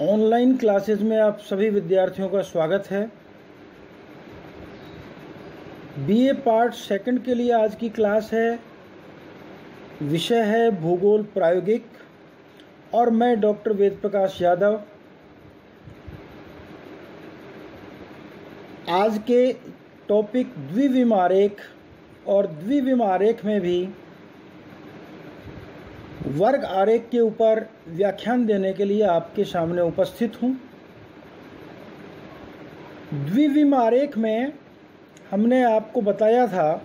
Online classes में आप सभी विद्यार्थियों का स्वागत है। बीए पार्ट सेकंड के लिए आज की क्लास है। विषय है भूगोल प्रायोगिक और मैं डॉक्टर वेद प्रकाश यादव। आज के टॉपिक द्विविमारेख और द्विविमारेख में भी वर्ग आरेख के ऊपर व्याख्यान देने के लिए आपके सामने उपस्थित हूँ। द्विविम आरेख में हमने आपको बताया था,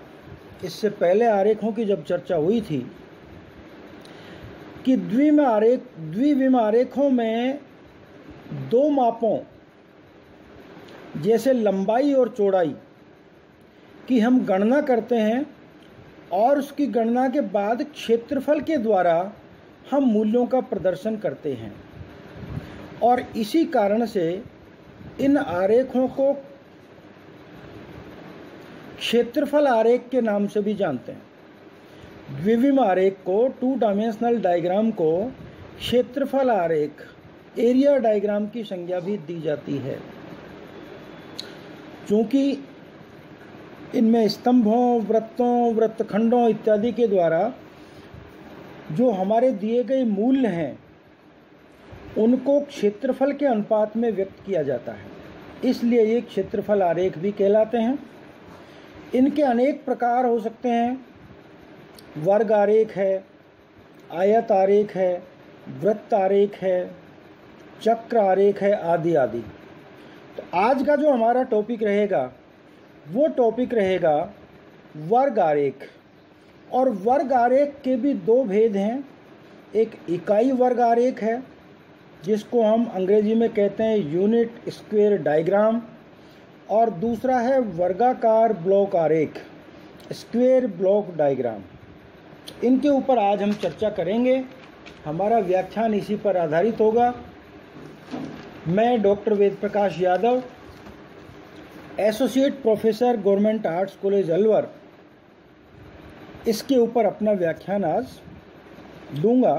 इससे पहले आरेखों की जब चर्चा हुई थी, कि द्विम आरेख, द्विविम आरेखों में दो मापों, जैसे लंबाई और चौड़ाई, की हम गणना करते हैं और उसकी गणना के बाद क्षेत्रफल के द्वारा हम मूल्यों का प्रदर्शन करते हैं। और इसी कारण से इन आरेखों को क्षेत्रफल आरेख के नाम से भी जानते हैं। द्विविम आरेख को टू डायमेंशनल डायग्राम को क्षेत्रफल आरेख एरिया डायग्राम की संज्ञा भी दी जाती है। क्योंकि इनमें स्तंभों, वृत्तों, वृत्तखंडों इत्यादि के द्वारा जो हमारे दिए गए मूल्य हैं, उनको क्षेत्रफल के अनुपात में व्यक्त किया जाता है। इसलिए ये क्षेत्रफल आरेख भी कहलाते हैं। इनके अनेक प्रकार हो सकते हैं। वर्ग आरेख है, आयत आरेख है, वृत्त आरेख है, चक्र आरेख है, आदि आदि। तो आज का जो हमारा टॉपिक रहेगा वो टॉपिक रहेगा वर्ग आरेख। और वर्ग आरेख के भी दो भेद हैं। एक इकाई वर्ग आरेख है, जिसको हम अंग्रेज़ी में कहते हैं यूनिट स्क्वेयर डायग्राम और दूसरा है वर्गाकार ब्लॉक आरेख स्क्वेयर ब्लॉक डायग्राम इनके ऊपर आज हम चर्चा करेंगे। हमारा व्याख्यान इसी पर आधारित होगा। मैं doctor Ved Prakash Yadav associate professor government arts college Alwar. इसके ऊपर अपना व्याख्यान आज दूँगा।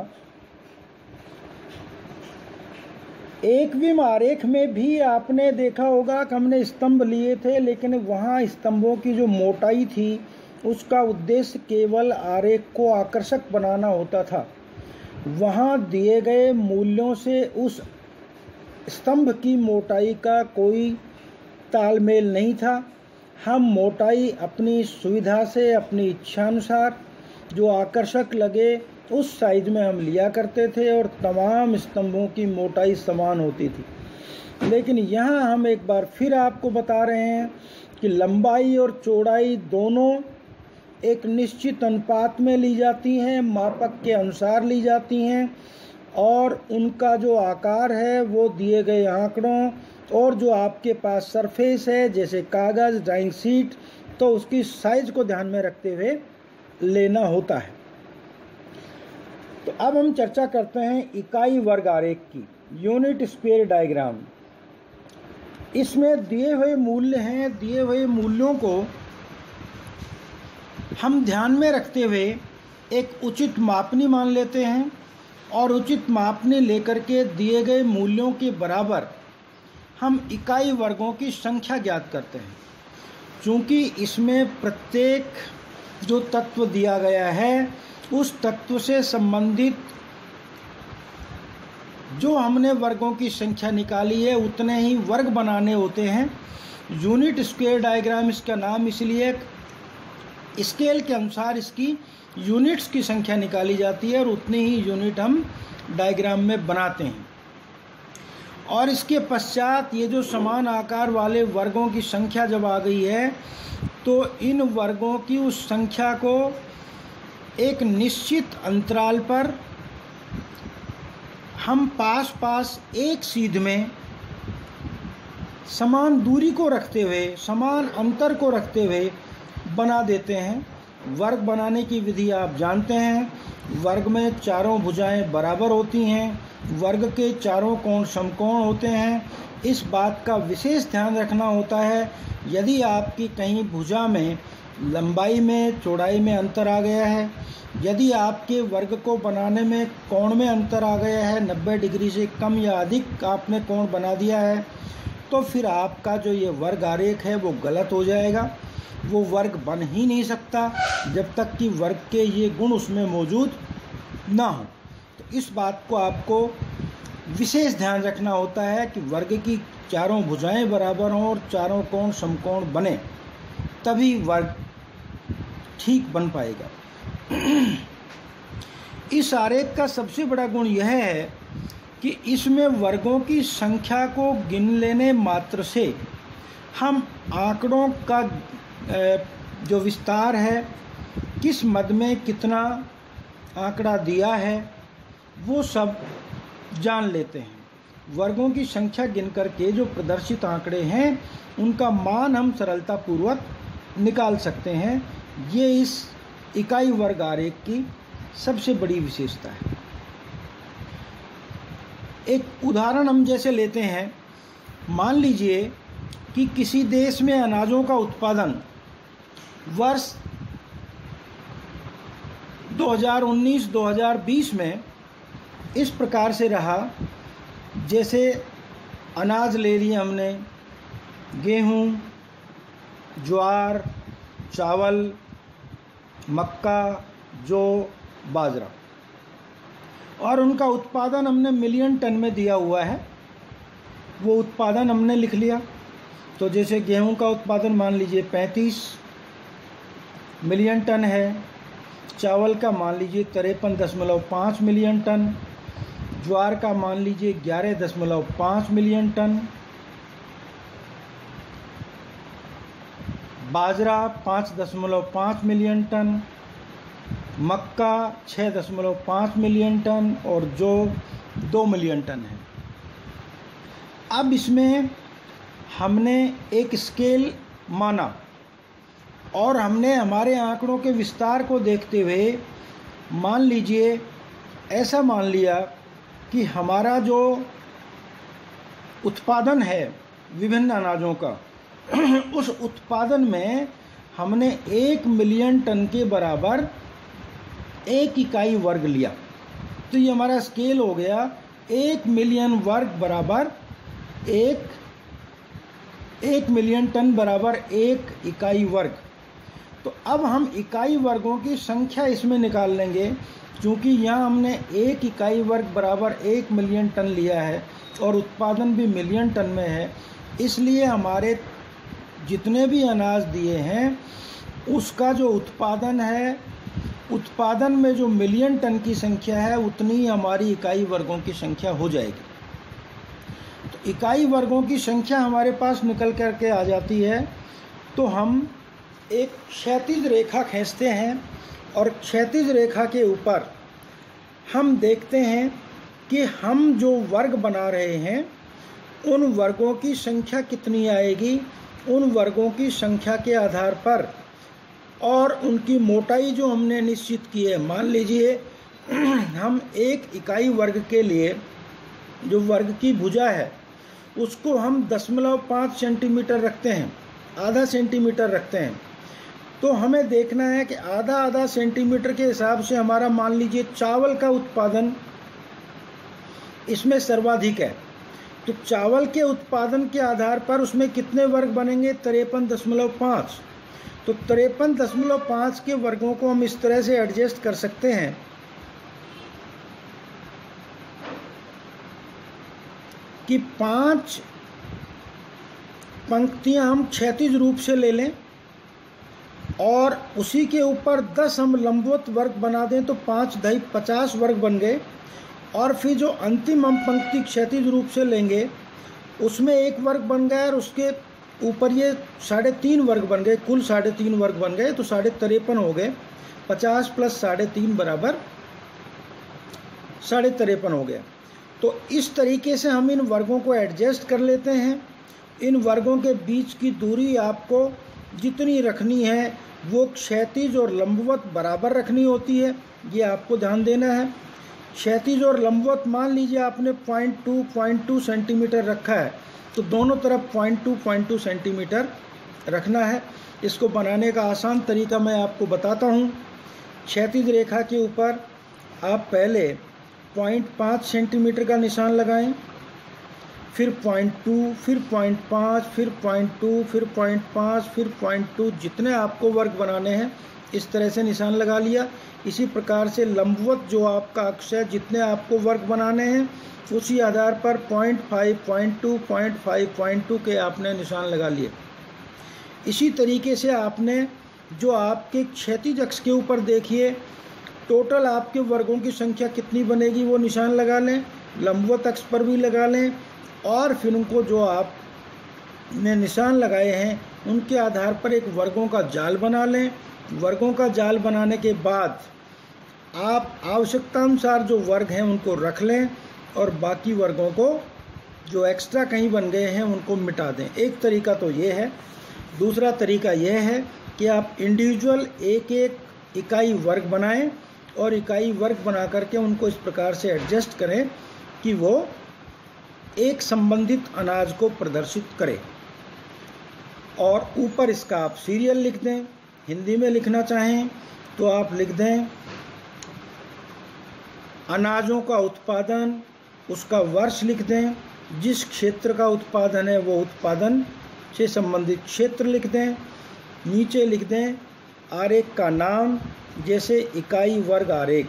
एक भी आरेख में भी आपने देखा होगा कि हमने स्तंभ लिए थे, लेकिन वहाँ स्तंभों की जो मोटाई थी, उसका उद्देश्य केवल आरेख को आकर्षक बनाना होता था। वहाँ दिए गए मूल्यों से उस स्तंभ की मोटाई का कोई तालमेल नहीं था। हम मोटाई अपनी सुविधा से, अपनी इच्छानुसार जो आकर्षक लगे, उस साइज़ में हम लिया करते थे और तमाम स्तंभों की मोटाई समान होती थी। लेकिन यहाँ हम एक बार फिर आपको बता रहे हैं कि लंबाई और चौड़ाई दोनों एक निश्चित अनुपात में ली जाती हैं, मापक के अनुसार ली जाती हैं और उनका जो आकार है, वो दिए गए आंकड़ों और जो आपके पास सरफेस है, जैसे कागज़ ड्राइंग सीट तो उसकी साइज़ को ध्यान में रखते हुए लेना होता है। तो अब हम चर्चा करते हैं इकाई वर्ग आरेख की यूनिट स्पेयर डायग्राम इसमें दिए हुए मूल्य हैं, दिए हुए मूल्यों को हम ध्यान में रखते हुए एक उचित मापनी मान लेते हैं और उचित मापनी लेकर के दिए गए मूल्यों के बराबर हम इकाई वर्गों की संख्या ज्ञात करते हैं। क्योंकि इसमें प्रत्येक जो तत्व दिया गया है, उस तत्व से संबंधित जो हमने वर्गों की संख्या निकाली है, उतने ही वर्ग बनाने होते हैं। यूनिट स्क्वेयर डायग्राम इसका नाम इसलिए स्केल के अनुसार इसकी यूनिट्स की संख्या निकाली जाती है और उतनी ही यूनिट हम डायग्राम में बनाते हैं। और इसके पश्चात ये जो समान आकार वाले वर्गों की संख्या जब आ गई है तो इन वर्गों की उस संख्या को एक निश्चित अंतराल पर हम पास पास एक सीध में समान दूरी को रखते हुए, समान अंतर को रखते हुए बना देते हैं। वर्ग बनाने की विधि आप जानते हैं। वर्ग में चारों भुजाएँ बराबर होती हैं। वर्ग के चारों कोण समकोण होते हैं। इस बात का विशेष ध्यान रखना होता है, यदि आपकी कहीं भुजा में लंबाई में, चौड़ाई में अंतर आ गया है, यदि आपके वर्ग को बनाने में कोण में अंतर आ गया है 90 डिग्री से कम या अधिक आपने कोण बना दिया है तो फिर आपका जो ये वर्ग आरेख है वो गलत हो जाएगा। वो वर्ग बन ही नहीं सकता जब तक कि वर्ग के ये गुण उसमें मौजूद ना हो। तो इस बात को आपको विशेष ध्यान रखना होता है कि वर्ग की चारों भुजाएँ बराबर हों और चारों कोण समकोण बने, तभी वर्ग ठीक बन पाएगा। इस आरेख का सबसे बड़ा गुण यह है कि इसमें वर्गों की संख्या को गिन लेने मात्र से हम आंकड़ों का जो विस्तार है, किस मद में कितना आंकड़ा दिया है वो सब जान लेते हैं। वर्गों की संख्या गिन करके जो प्रदर्शित आंकड़े हैं, उनका मान हम सरलतापूर्वक निकाल सकते हैं। ये इस इकाई वर्ग आरेख की सबसे बड़ी विशेषता है। एक उदाहरण हम जैसे लेते हैं। मान लीजिए कि किसी देश में अनाजों का उत्पादन वर्ष 2019-2020 में इस प्रकार से रहा, जैसे अनाज ले लिए हमने, गेहूँ, ज्वार, चावल, मक्का, जौ, बाजरा। और उनका उत्पादन हमने मिलियन टन में दिया हुआ है। वो उत्पादन हमने लिख लिया। तो जैसे गेहूँ का उत्पादन मान लीजिए पैंतीस मिलियन टन है, चावल का मान लीजिए तिरपन दशमलव पाँच मिलियन टन ज्वार का मान लीजिए ग्यारह दशमलव पाँच मिलियन टन। बाजरा पाँच दशमलव पाँच मिलियन टन। मक्का छः दशमलव पाँच मिलियन टन और जो दो मिलियन टन है। अब इसमें हमने एक स्केल माना और हमने हमारे आंकड़ों के विस्तार को देखते हुए मान लीजिए, ऐसा मान लिया कि हमारा जो उत्पादन है विभिन्न अनाजों का, उस उत्पादन में हमने एक मिलियन टन के बराबर एक इकाई वर्ग लिया। तो ये हमारा स्केल हो गया, एक मिलियन वर्ग बराबर एक एक मिलियन टन बराबर एक इकाई वर्ग। तो अब हम इकाई वर्गों की संख्या इसमें निकाल लेंगे। क्योंकि यहाँ हमने एक इकाई वर्ग बराबर एक मिलियन टन लिया है और उत्पादन भी मिलियन टन में है। इसलिए हमारे जितने भी अनाज दिए हैं, उसका जो उत्पादन है, उत्पादन में जो मिलियन टन की संख्या है, उतनी ही हमारी इकाई वर्गों की संख्या हो जाएगी। तो इकाई वर्गों की संख्या हमारे पास निकल करके आ जाती है। तो हम एक क्षैतिज रेखा खींचते हैं। और क्षैतिज रेखा के ऊपर हम देखते हैं कि हम जो वर्ग बना रहे हैं, उन वर्गों की संख्या कितनी आएगी, उन वर्गों की संख्या के आधार पर और उनकी मोटाई जो हमने निश्चित की है। मान लीजिए, हम एक इकाई वर्ग के लिए जो वर्ग की भुजा है, उसको हम दशमलव पाँच सेंटीमीटर रखते हैं, आधा सेंटीमीटर रखते हैं। तो हमें देखना है कि आधा आधा सेंटीमीटर के हिसाब से हमारा मान लीजिए चावल का उत्पादन इसमें सर्वाधिक है। तो चावल के उत्पादन के आधार पर उसमें कितने वर्ग बनेंगे? तिरपन दशमलव पाँच। तो तिरपन दशमलव पाँच के वर्गों को हम इस तरह से एडजस्ट कर सकते हैं। कि पाँच पंक्तियाँ हम क्षैतिज रूप से ले लें। और उसी के ऊपर दस हम लंबवत वर्ग बना दें तो पाँच दही पचास वर्ग बन गए। और फिर जो अंतिम हम पंक्ति क्षैतिज रूप से लेंगे, उसमें एक वर्ग बन गया और उसके ऊपर ये साढ़े तीन वर्ग बन गए। कुल साढ़े तीन वर्ग बन गए तो साढ़े तिरपन हो गए। पचास प्लस साढ़े तीन बराबर साढ़े तिरपन हो गया। तो इस तरीके से हम इन वर्गों को एडजस्ट कर लेते हैं। इन वर्गों के बीच की दूरी आपको जितनी रखनी है, वो क्षैतिज और लंबवत बराबर रखनी होती है। ये आपको ध्यान देना है। क्षैतिज और लंबवत, मान लीजिए आपने point two point two centimetre रखा है तो दोनों तरफ़ point two point two centimetre रखना है। इसको बनाने का आसान तरीका मैं आपको बताता हूँ। क्षैतिज रेखा के ऊपर आप पहले पॉइंट पाँच सेंटीमीटर का निशान लगाएँ। फिर पॉइंट टू फिर पॉइंट पाँच, फिर पॉइंट टू फिर पॉइंट पाँच, फिर पॉइंट टू जितने आपको वर्ग बनाने हैं, इस तरह से निशान लगा लिया। इसी प्रकार से लंबवत जो आपका अक्ष है, जितने आपको वर्ग बनाने हैं, उसी आधार पर point five point two point five point two के आपने निशान लगा लिए। इसी तरीके से आपने जो आपके क्षैतिज अक्ष के ऊपर देखिए टोटल आपके वर्गों की संख्या कितनी बनेगी वो निशान लगा लें, लंबवत अक्ष पर भी लगा लें और फिर उनको जो आप ने निशान लगाए हैं, उनके आधार पर एक वर्गों का जाल बना लें। वर्गों का जाल बनाने के बाद आप आवश्यकता अनुसार जो वर्ग हैं, उनको रख लें और बाकी वर्गों को जो एक्स्ट्रा कहीं बन गए हैं, उनको मिटा दें। एक तरीका तो ये है। दूसरा तरीका यह है कि आप इंडिविजुअल एक एक इकाई वर्ग बनाएँ और इकाई वर्ग बना करके उनको इस प्रकार से एडजस्ट करें कि वो एक संबंधित अनाज को प्रदर्शित करें। और ऊपर इसका आप सीरियल लिख दें। हिंदी में लिखना चाहें तो आप लिख दें, अनाजों का उत्पादन, उसका वर्ष लिख दें। जिस क्षेत्र का उत्पादन है, वो उत्पादन से संबंधित क्षेत्र लिख दें। नीचे लिख दें, आरेख का नाम, जैसे इकाई वर्ग आरेख।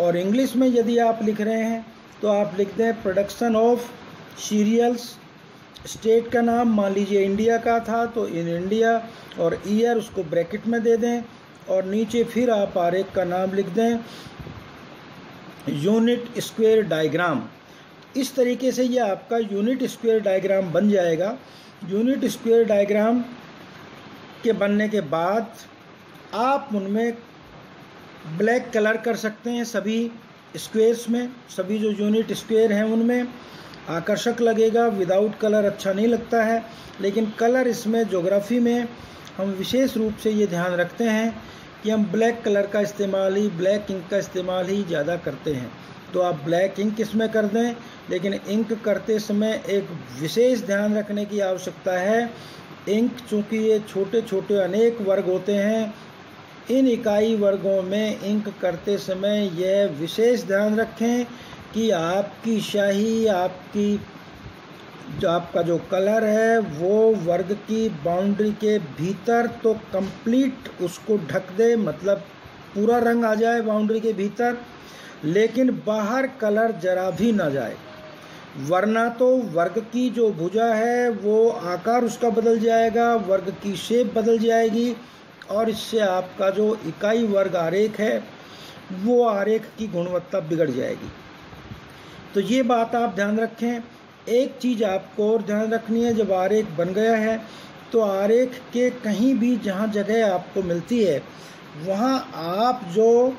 और इंग्लिश में यदि आप लिख रहे हैं तो आप लिख दें प्रोडक्शन ऑफ़ सीरियल्स स्टेट का नाम, मान लीजिए इंडिया का था तो इन इंडिया और ईयर उसको ब्रैकेट में दे दें और नीचे फिर आप आरेख का नाम लिख दें यूनिट स्क्वायर डायग्राम इस तरीके से ये आपका यूनिट स्क्वायर डायग्राम बन जाएगा। यूनिट स्क्वायर डायग्राम के बनने के बाद आप उनमें ब्लैक कलर कर सकते हैं, सभी स्क्वेयर्स में, सभी जो यूनिट स्क्वेयर हैं उनमें आकर्षक लगेगा विदाउट कलर अच्छा नहीं लगता है, लेकिन कलर इसमें जोग्राफ़ी में हम विशेष रूप से ये ध्यान रखते हैं कि हम ब्लैक कलर का इस्तेमाल ही ब्लैक इंक का इस्तेमाल ही ज़्यादा करते हैं। तो आप ब्लैक इंक इसमें कर दें, लेकिन इंक करते समय एक विशेष ध्यान रखने की आवश्यकता है। इंक चूँकि ये छोटे छोटे अनेक वर्ग होते हैं इन इकाई वर्गों में इंक करते समय यह विशेष ध्यान रखें कि आपकी शाही, आपकी जो आपका जो कलर है, वो वर्ग की बाउंड्री के भीतर तो कंप्लीट उसको ढक दे मतलब पूरा रंग आ जाए बाउंड्री के भीतर, लेकिन बाहर कलर जरा भी ना जाए। वरना तो वर्ग की जो भुजा है, वो आकार उसका बदल जाएगा, वर्ग की शेप बदल जाएगी और इससे आपका जो इकाई वर्ग आरेख है, वो आरेख की गुणवत्ता बिगड़ जाएगी। तो ये बात आप ध्यान रखें। एक चीज़ आपको और ध्यान रखनी है, जब आरेख बन गया है तो आरेख के कहीं भी जहाँ जगह आपको मिलती है, वहाँ आप जो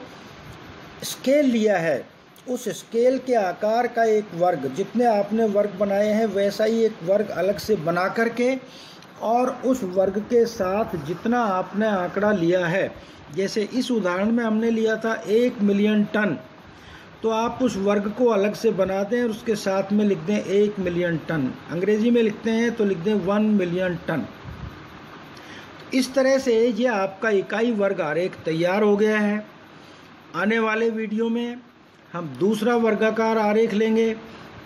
स्केल लिया है, उस स्केल के आकार का एक वर्ग, जितने आपने वर्ग बनाए हैं, वैसा ही एक वर्ग अलग से बना करके और उस वर्ग के साथ जितना आपने आंकड़ा लिया है, जैसे इस उदाहरण में हमने लिया था एक मिलियन टन तो आप उस वर्ग को अलग से बना दें और उसके साथ में लिख दें एक मिलियन टन। अंग्रेज़ी में लिखते हैं तो लिख दें वन मिलियन टन। इस तरह से ये आपका इकाई वर्ग आरेख तैयार हो गया है। आने वाले वीडियो में हम दूसरा वर्गाकार आरेख लेंगे।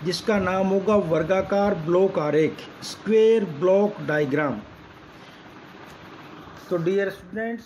जिसका नाम होगा वर्गाकार ब्लॉक आरेख स्क्वेयर ब्लॉक डायग्राम। तो डियर स्टूडेंट्स